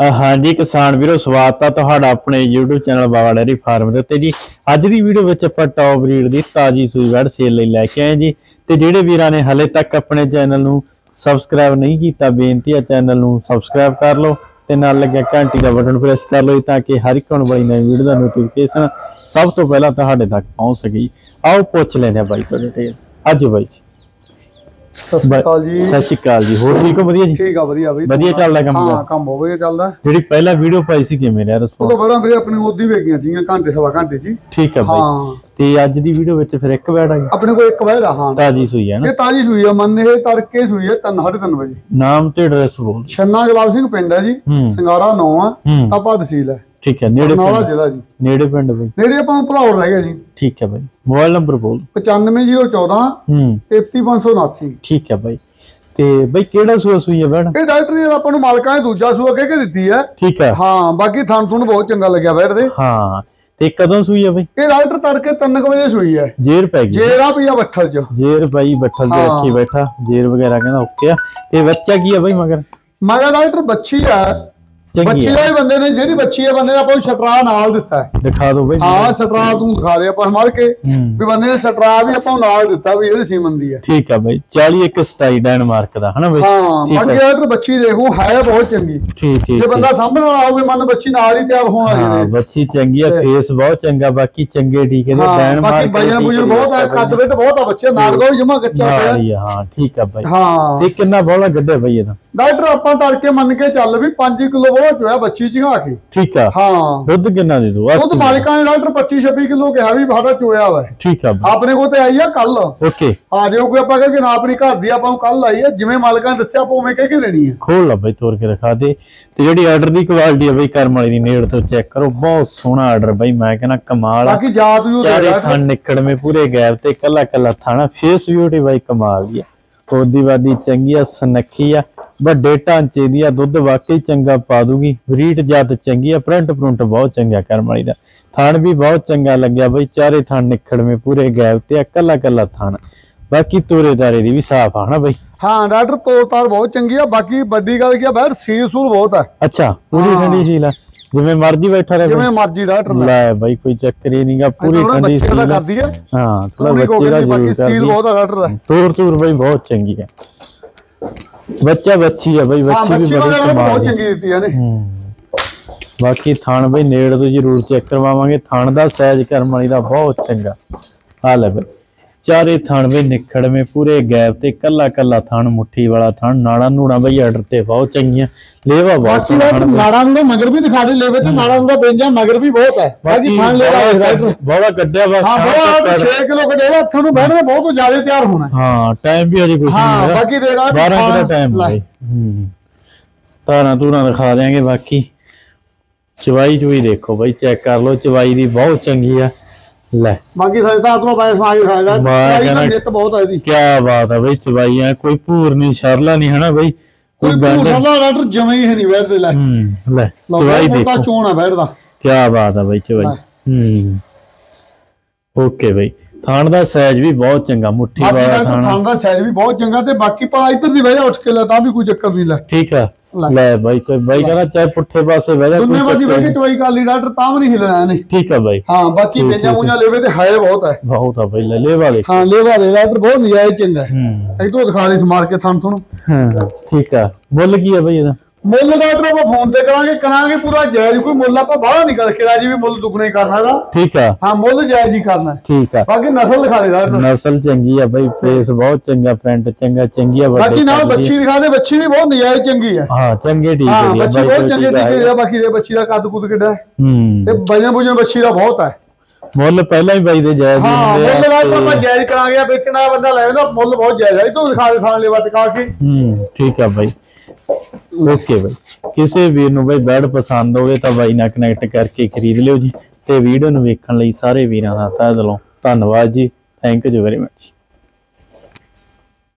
ਹਾਂਜੀ ਕਿਸਾਨ ਵੀਰੋ, ਸਵਾਗਤ ਆ ਤੁਹਾਡਾ ਆਪਣੇ YouTube channel Baba dairy farm ਦੇ ਉੱਤੇ ਜੀ। ਅੱਜ ਦੀ ਵੀਡੀਓ ਵਿੱਚ ਆਪਾਂ ਟੌਪ ਬਰੀਡ ਦੀ ਤਾਜੀ ਸੂਈ ਵੜ ਸੇਲ ਲਈ ਲੈ ਕੇ ਆਏ ਜੀ। ਤੇ ਜਿਹੜੇ ਵੀਰਾਂ ਨੇ ਹਲੇ ਤੱਕ ਆਪਣੇ ਚੈਨਲ ਨੂੰ ਸਬਸਕ੍ਰਾਈਬ ਨਹੀਂ ਕੀਤਾ, ਬੇਨਤੀ ਹੈ ਚੈਨਲ ਨੂੰ ਸਬਸਕ੍ਰਾਈਬ ਕਰ ਲਓ ਤੇ ਨਾਲ ਲੱਗਿਆ ਘੰਟੀ ਦਾ ਬਟਨ ਪ੍ਰੈਸ ਕਰ ਲਓ ਜੀ ਤਾਂ ਕਿ ਹਰ ਇੱਕ ਆਉਣ ਵਾਲੀ ਨਵੀਂ ਵੀਡੀਓ ਦਾ ਨੋਟੀਫਿਕੇਸ਼ਨ ਸਭ ਤੋਂ ਪਹਿਲਾਂ ਤੁਹਾਡੇ ਤੱਕ ਪਹੁੰਚ ਸਕੇ ਆਓ ਪੁੱਛ ਲੈਂਦੇ ਆ ਬਾਈ ਤੁਹਾਡੇ ਤੇ। ਅੱਜ ਬਾਈ ਜੀ। ਸਤਿ ਸ਼੍ਰੀ ਅਕਾਲ ਜੀ। ਸਤਿ ਸ਼੍ਰੀ ਅਕਾਲ ਜੀ। ਹੋਰ ਠੀਕ ਹੋ? ਵਧੀਆ ਜੀ? ਠੀਕ ਆ ਵਧੀਆ ਬਈ। ਵਧੀਆ ਚੱਲਦਾ ਕੰਮ ਹਾਂ ਕੰਮ ਬਹੁਤ ਵਧੀਆ ਚੱਲਦਾ। ਜਿਹੜੀ ਪਹਿਲਾ ਵੀਡੀਓ ਪਾਈ ਸੀ ਕਿਵੇਂ ਰਿਹਾ ਉਹ ਰਿਸਪੌਂਸ ਤੋਂ ਬੜਾ ਵੀਰੇ ਆਪਣੀ ਉਦੀ ਵੇਗੀਆਂ ਸੀਗੀਆਂ ਘੰਟੇ ਸਵਾ ਘੰਟੇ ਸੀ। ਠੀਕ ਹੈ ਬਾਈ। ਹਾਂ। ਤੇ ਅੱਜ ਦੀ ਵੀਡੀਓ ਵਿੱਚ ਫਿਰ ਇੱਕ ਬੈਠ ਆ ਗਿਆ ਆਪਣੇ ਕੋਲ ਇੱਕ ਵਹਿੜਾ ਹਾਂ। ਤਾਜੀ ਸੂਈ ਹੈ ਨਾ? ਇਹ ਤਾਜੀ ਸੂਈ ਆ ਮੰਨ ਇਹ ਤੜਕੇ ਸੂਈ ਆ 3:30 ਵਜੇ। ਨਾਮ ਤੇ ਐਡਰੈਸ ਬੋਲ। ਛੰਨਾ ਗੁਲਾਬ ਸਿੰਘ ਪਿੰਡ ਹੈ ਜੀ। ਸਿੰਗਾੜਾ 9 ਆ। ਹੂੰ। ਤਾਪਾ ਤਹਿਸੀਲ ਹੈ ਠੀਕ ਹੈ ਨੇੜੇ ਬਰਨਾਲਾ ਪਿੰਡ। ਜ਼ਿਲ੍ਹਾ ਜੀ। ਨੇੜੇ ਪਿੰਡ ਬਈ ਨੇੜੇ ਆਪਾਂ ਨੂੰ ਭਲੌੜ ਰਹਿ ਗਿਆ ਜੀ। ਠੀਕ ਹੈ ਬਾਈ ਮੋਬਾਈਲ ਨੰਬਰ ਬੋਲ 95014 ਹੂੰ। 33579 ਠੀਕ ਹੈ ਬਾਈ। ਤੇ ਬਈ ਕਿਹੜਾ ਸੂਆ ਸੂਈ ਹੈ ਬੈਣ ਇਹ ਡਾਕਟਰ ਜੀ ਆਪਾਂ ਨੂੰ ਮਾਲਕਾਂ ਨੇ ਦੂਜਾ ਸੂਆ ਕਹਿ ਕੇ ਦਿੱਤੀ ਹੈ। ਠੀਕ ਹੈ। ਹਾਂ ਬਾਕੀ ਥਣ ਥੁਣ ਬਹੁਤ ਚੰਗਾ ਲੱਗਿਆ ਬੈਠਦੇ ਹਾਂ ਤੇ ਕਦੋਂ ਸੂਈ ਹੈ ਬਈ? ਇਹ ਡਾਕਟਰ ਤੜਕੇ 3 ਵਜੇ ਸੂਈ ਹੈ। ਜੇਰ ਪੈ ਗਈ। ਜੇਰਾ ਪਈਆ ਬੱਠਲ ਚ। ਜੇਰ ਬਾਈ ਬੱਠਲ ਤੇ ਹਾਂ। ਰੱਖੀ ਬੈਠਾ। ਜੇਰ ਵਗੈਰਾ ਕਹਿੰਦਾ ਓਕੇ ਆ। ਤੇ ਬੱਚਾ ਕੀ ਹੈ ਬਈ ਮਗਰ? ਮਗਰ ਡਾਕਟਰ ਬੱਚੀ ਆ ਚੰਗੀ ਬੱਚੀ ਦਾ ਹੀ ਬੰਦੇ ਨੇ ਜਿਹੜੀ ਬੱਚੀ ਹੈ ਬੰਦੇ ਨੇ ਆਪਾਂ ਨੂੰ ਸਟਰਾ ਨਾਲ ਦਿੱਤਾ ਹੈ। ਦਿਖਾ ਦਿਓ ਬਈ। ਹਾਂ ਸਟਰਾ ਤੂੰ ਦਿਖਾ ਦੇ ਆਪਾਂ ਮਾਰ ਕੇ। ਵੀ ਬੰਦੇ ਨੇ ਸਟਰਾ ਵੀ ਆਪਾਂ ਨੂੰ ਨਾਲ ਦਿੱਤਾ ਵੀ ਇਹਦੇ ਸੀਮਨ ਦੀ ਹੈ ਠੀਕ ਹੈ ਬਈ। 40 ਇੱਕ 27 ਡੈਨਮਾਰਕ ਦਾ ਹਨਾ ਬਈ? ਹਾਂ ਬਾਕੀ ਹੈ। ਡਾਕਟਰ ਬੱਚੀ ਦੇਖੋ ਹੈ ਬਹੁਤ ਚੰਗੀ। ਠੀਕ ਠੀਕ ਜੇ ਬੰਦਾ ਸਾਹਮਣੇ ਵਾਲਾ ਹੋਵੇ ਮਨ ਬੱਚੀ ਨਾਲ ਹੀ ਤਿਆਰ ਹੋਣ ਵਾਲੀ ਹਾਂ ਬੱਚੀ ਚੰਗੀ ਆ ਫੇਸ ਬਹੁਤ ਚੰਗਾ ਬਾਕੀ ਚੰਗੇ ਠੀਕ ਹੈ ਹਾਂ ਡੈਨ ਬਾਕੀ ਵਜਨ ਬੁਜਨ ਬਹੁਤ ਹੈ ਕੱਦ ਵਿੱਚ ਬਹੁਤ ਆ ਬੱਚੇ ਨਾਲ ਕੋਈ ਜਮਾ ਕੱਚਾ ਪਿਆ। ਹਾਂ ਠੀਕ ਆ ਬਾਈ। ਹਾਂ। ਤੇ ਕਿੰਨਾ ਬੋਲਾ ਗੱਡੇ ਬਈ ਇਹਦਾ। ਡਾਕਟਰ ਆਪਾਂ ਤੜਕੇ ਮੰਨ ਕੇ ਚੱਲ ਵੀ 5 ਕਿਲੋ ਬਹੁਤ ਚੋਇਆ ਬੱਚੀ ਚਿਹਾ ਕੇ। ਠੀਕ ਆ। ਹਾਂ। ਦੁੱਧ ਕਿੰਨਾ ਦੇ ਦੋ ਉਹ ਤਾਂ ਮਾਲਕਾਂ ਨੇ ਡਾਕਟਰ 25 26 ਕਿਲੋ ਕਿਹਾ ਵੀ ਸਾਡਾ ਚੋਇਆ ਵਾ। ਠੀਕ ਆ। ਆਪਣੇ ਕੋਲ ਤੇ ਆਈ ਆ ਕੱਲ। ਓਕੇ। ਆ ਜਿਓ ਕੋਈ ਆਪਾਂ ਕਹੇ ਕਿ ਨਾ ਆਪਣੀ ਘਰ ਦੀ ਆਪਾਂ ਨੂੰ ਕੱਲ ਆਈ ਹੈ ਜਿਵੇਂ ਮਾਲਕਾਂ ਨੇ ਦੱਸਿਆ ਆਪਾਂ ਉਵੇਂ ਕਹਿ ਕੇ ਦੇਣੀ ਹੈ ਖੋਲ ਲਾ ਬਈ ਤੋੜ ਕੇ ਰਖਾ ਦੇ। ਤੇ ਜਿਹੜੀ ਆਰਡਰ ਦੀ ਕੁਆਲਿਟੀ ਆ ਬਈ ਕਰਮ ਵਾਲੀ ਦੀ ਨੇੜ ਤੋਂ ਚੈੱਕ ਕਰੋ। ਬਹੁਤ ਸੋਹਣਾ ਆਰਡਰ ਬਈ ਮੈਂ ਕਹਿੰਦਾ ਕਮਾਲ ਆ। ਬਾਕੀ ਜਾਤ ਜੂ ਚਾਰੇ ਥਣ ਨਿਕੜਵੇਂ ਪੂਰੇ ਗੈਪ ਤੇ ਕੱਲਾ ਕੱਲਾ ਥਾਣਾ। ਫੇਸ ਬਿਊਟੀ ਬਾਈ ਕਮਾਲ ਦੀ ਆ। ਕੋਦੀ ਵਾਦੀ ਚੰਗੀ ਆ ਸਨੱਖੀ ਆ। ਵੱਡੇ ਢਾਂਚੇ ਦੀ ਆ ਦੁੱਧ ਵਾਕਈ ਚੰਗਾ ਪਾ ਦੂਗੀ। ਬਰੀਡ ਜਾਤ ਚੰਗੀ ਆ ਪ੍ਰਿੰਟ ਪ੍ਰਿੰਟ ਬਹੁਤ ਚੰਗਾ ਕਰਮ ਵਾਲੀ ਦਾ। ਥਣ ਵੀ ਬਹੁਤ ਚੰਗਾ ਲੱਗਿਆ ਬਈ ਚਾਰੇ ਥਣ ਨਿਕੜਵੇਂ ਪੂਰੇ ਗੈਪ ਤੇ ਆ ਕੱਲਾ ਕੱਲਾ ਥਣ। ਬਾਕੀ ਤੋਰੇਦਾਰੇ ਦੀ ਵੀ ਸਾਫ਼ ਆ ਹਨਾ ਬਈ? ਹਾਂ ਡਾਕਟਰ ਤੋਰ ਤਾਰ ਬਹੁਤ ਚੰਗੀ ਆ ਬਾਕੀ ਵੱਡੀ ਗੱਲ ਕੀ ਆ ਬੈਠ ਸੀਲ ਸੂਲ ਬਹੁਤ ਹੈ ਅੱਛਾ ਪੂਰੀ ਠੰਡੀ ਸੀ ਲੈ ਜਿਵੇਂ ਮਰਜ਼ੀ ਬੈਠਾ ਰਹੇ ਜਿਵੇਂ ਮਰਜ਼ੀ ਡਾਕਟਰ ਲੈ ਬਾਈ ਕੋਈ ਚੱਕਰ ਹੀ ਨਹੀਂਗਾ ਪੂਰੀ ਠੰਡੀ ਬੱਚੇ ਦਾ ਸੀ ਕਰਦੀ ਹੈ ਹਾਂ ਥੋੜਾ ਬੱਚੇ ਦਾ ਸੀਲ ਬਹੁਤ ਆ ਡਾਕਟਰ ਤੂਰ ਤੂਰ ਬਈ ਬਹੁਤ ਚੰਗੀ ਹੈ ਬੱਚਾ ਬੱਚੀ ਆ ਬਈ ਹਾਂ ਬੱਚੀ ਬੱਚੀ ਵੀ ਬੜੀ ਕਮਾਲ ਬਹੁਤ ਦੀ ਚੰਗੀ ਦਿੱਤੀ ਇਹਨੇ। ਹੂੰ। ਬਾਕੀ ਥਾਣ ਬਈ ਨੇੜ ਤੋਂ ਜ਼ਰੂਰ ਚੈੱਕ ਕਰਵਾਵਾਂਗੇ ਥਾਣ ਦਾ ਸਾਈਜ਼ ਕਰਮ ਵਾਲੀ ਦਾ ਬਹੁਤ ਚੰਗਾ। ਆ ਲੈ ਬਈ। ਚਾਰੇ ਥਾਣ ਬਈ ਨਿਖੜਵੇਂ ਪੂਰੇ ਗੈਪ ਤੇ ਕੱਲਾ ਕੱਲਾ ਥਾਣ ਮੁੱਠੀ ਵਾਲਾ ਥਾਣ ਨਾੜਾ ਨੂੜਾ ਬਈ ਆਰਡਰ ਤੇ ਬਹੁਤ ਚੰਗੀਆਂ ਲੇਵਾ ਬਹੁਤ ਡਾਕਟਰ ਨਾੜਾਂ ਨੂੰ ਮਗਰ ਵੀ ਦਿਖਾ ਦੇ ਲੈਵੇ ਤੇ ਨਾੜਾਂ ਨੂੰ ਬੇਂਜਾ ਮਗਰ ਵੀ ਬਹੁਤ ਹੈ। ਬਾਕੀ ਖਾਣ ਲੈ ਡਾਕਟਰ ਬੜਾ ਗੱਡਿਆ ਬਸ ਹਾਂ ਥਾਣ ਤੱਕ 6 ਕਿਲੋ ਕਢੇਵਾ ਹੱਥਾਂ ਨੂੰ ਬੈਠਣਾ ਬਹੁਤ ਜ਼ਿਆਦਾ ਤਿਆਰ ਹੋਣਾ ਹੈ। ਟਾਈਮ ਵੀ ਅਜੇ ਕੁਝ ਨਹੀਂ ਹਾਂ ਬਾਕੀ ਦੇ ਡਾਕਟਰ 12 ਕਿਲੋ ਖਾਣਾ- ਟਾਈਮ। ਹੈ ਹੂੰ। ਤਾਰਾਂ ਤੂਰਾਂ ਦਿਖਾ ਦਿਆਂਗੇ ਬਾਕੀ। ਚਵਾਈ ਚੁਈ ਦੇਖੋ ਬਾਈ ਚੈੱਕ ਕਰ ਲਓ ਚਵਾਈ ਦੀ ਬਹੁਤ ਚੰਗੀ ਆ। ਲੈ। ਬਾਕੀ ਸਾਰੇ ਤਾਂ ਆਤਮਾ ਪਾਇਆ ਸਮਾਜ ਮੈਂ ਕਹਿੰਦਾ- ਨਿੱਤ ਬਹੁਤ ਹੈ ਇਹਦੀ। ਕੀ ਬਾਤ ਆ ਬਾਈ ਚਵਾਈ ਆ ਕੋਈ ਭੂਰ ਨਹੀਂ ਸ਼ਰਲਾ ਨਹੀਂ ਹਨਾ ਬਾਈ? ਕੋਈ ਭੂਰਾ ਦਾ ਡਾਕਟਰ ਜਮੇ ਹੀ ਨਹੀਂ ਬੈਠਦੇ ਲੈ। ਹੂੰ ਲੈ ਚਵਾਈ ਬਹੁਤ ਦੇਖੋ। ਚੋਣ ਆ ਬੈਠਦਾ ਕੀ ਬਾਤ ਆ ਬਾਈ ਚਵਾਈ। ਲੈ। ਹੂੰ। ਓਕੇ ਬਾਈ। ਥਾਣ ਦਾ ਸਾਈਜ਼ ਵੀ ਬਹੁਤ ਚੰਗਾ ਮੁੱਠੀ ਵਾਲਾ ਥਾਣ। ਦਾ ਸਾਈਜ਼ ਵੀ ਬਹੁਤ ਚੰਗਾ ਤੇ ਬਾਕੀ ਪਾ ਇੱਧਰ ਦੀ ਵਜ੍ਹਾ ਉੱਠ ਕੇ ਲੈ ਤਾਂ ਵੀ ਕੋਈ ਚੱਕਰ ਨਹੀਂ ਲੈ। ਠੀਕ ਆ। ਲੈ। ਬਾਈ ਕੋਈ ਬਾਈ ਕਹਿੰਦਾ ਚਾਹੇ ਪੁੱਠੇ ਪਾਸੇ ਬਹਿ ਜਾ ਵਾਜੀ ਚੱਕਰ ਬਹਿ ਕੇ। ਚਵਾਈ ਕਰ ਲਈ ਡਾਕਟਰ ਤਾਂ ਵੀ ਨਹੀਂ ਹਿਲਣਾ ਇਹਨੇ। ਠੀਕ ਆ ਬਾਈ। ਹਾਂ ਬਾਕੀ ਠੀਕ। ਮੂੰਜਾ ਲੈਵੇ ਤੇ ਹੈ ਬਹੁਤ ਹੈ ਬਹੁਤ ਆ ਬਾਈ ਲੈ ਵਾਲੇ। ਹਾਂ ਲੇਵਾ ਦੇ ਡਾਕਟਰ ਬਹੁਤ ਨਜਾਇਜ਼ ਚੰਗਾ। ਹੈ। ਹੂੰ ਇਧਰੋਂ ਦਿਖਾ ਦੇ ਸਮਾਰ ਕੇ ਥਣ ਤੁਹਾਨੂੰ। ਹਾਂ ਠੀਕ ਆ। ਮੁੱਲ ਕੀ ਆ ਬਾਈ ਇਹਦਾ? ਮੁੱਲ ਡਾਕਟਰ ਆਪਾਂ ਫੋਨ ਤੇ ਕਰਾਂਗੇ ਕਰਾਂਗੇ ਪੂਰਾ ਜਾਇਜ਼ ਕੋਈ ਮੁੱਲ ਆਪਾਂ ਬਾਹਰ ਨਹੀਂ ਕਰਕੇ ਰਾਜੀ ਵੀ ਮੁੱਲ ਦੁੱਗਣਾ ਹੀ ਕਰਨਾ ਦਾ ਠੀਕ ਆ। ਹਾਂ ਮੁੱਲ ਜਾਇਜ਼ ਹੀ ਕਰਨਾ। ਠੀਕ ਆ। ਬਾਕੀ ਨਸਲ ਦਿਖਾ ਦੇ ਡਾਕਟਰ ਨਸਲ ਚੰਗੀ ਆ ਬਾਈ ਫੇਸ ਬਹੁਤ ਚੰਗਾ ਪ੍ਰਿੰਟ ਚੰਗਾ ਚੰਗੀ ਆ ਬਾਕੀ ਨਾਲ ਦੀ। ਬੱਚੀ ਦਿਖਾ ਦੇ ਬੱਚੀ ਵੀ ਬਹੁਤ ਨਜਾਇਜ਼ ਚੰਗੀ ਹੈ ਹਾਂ ਚੰਗੇ ਠੀਕ ਹੈ ਬੱਚੀ ਬਹੁਤ ਚੰਗੇ ਟਿਕੇ ਆ ਬਾਕੀ ਦੇ ਬੱਚੀ ਦਾ ਕੱਦ ਕੁੱਦ ਕਿੱਡਾ ਹੈ। ਹੂੰ। ਤੇ ਵਜਨ ਬੁਜਨ ਬੱਚੀ ਦਾ ਬਹੁਤ ਹੈ ਮੁੱਲ ਪਹਿਲਾਂ ਹੀ ਬਾਈ ਦੇ ਜਾਇਜ਼ ਹੀ ਆ ਮੁੱਲ ਡਾਕਟਰ ਆਪਾਂ ਜਾਇਜ਼ ਕਰਾਂਗੇ ਵੇਚਣ ਬੰਦਾ ਲੈ ਜਾਂਦਾ ਮੁੱਲ ਬਹੁਤ ਜਾਇਜ਼ ਹੈ ਇਹ ਤੋਂ ਦਿਖਾ ਦੇ ਥਾਣ ਲੈਵਾ ਟਿਕਾ ਕੇ। ਹੂੰ ਠੀਕ ਆ ਬਾਈ। ਓਕੇ ਬਾਈ। ਕਿਸੇ ਵੀਰ ਨੂੰ ਬਾਈ ਬੈਡ ਪਸੰਦ ਹੋਵੇ ਤਾਂ ਬਾਈ ਨਾਲ ਕਨੈਕਟ ਕਰਕੇ ਖਰੀਦ ਲਿਓ ਜੀ ਤੇ ਵੀਡੀਓ ਨੂੰ ਵੇਖਣ ਲਈ ਸਾਰੇ ਵੀਰਾਂ ਦਾ ਤਹਿ ਦਿਲੋਂ ਧੰਨਵਾਦ ਜੀ। Thank you very much